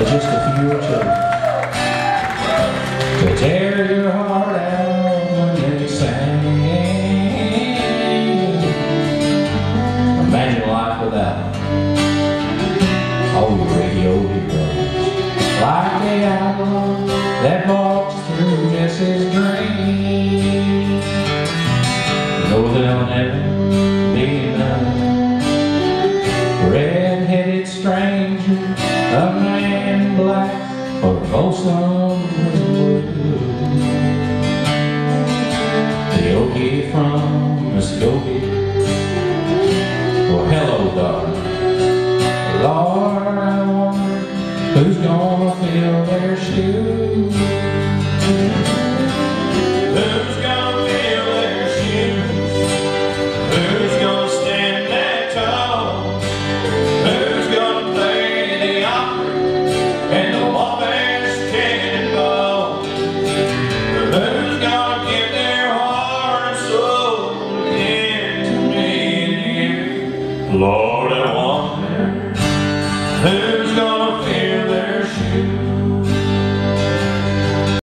but just a few are chosen to tear your heart out when they sing. Imagine life without all your radio heroes, like the outlaw that walks through Jesse's dream. Know they'll never be enough. Red-headed stranger, or Folsom Wood. The Okie from Muskogee. Well, hello, darling. Lord, who's gonna Lord, I wonder who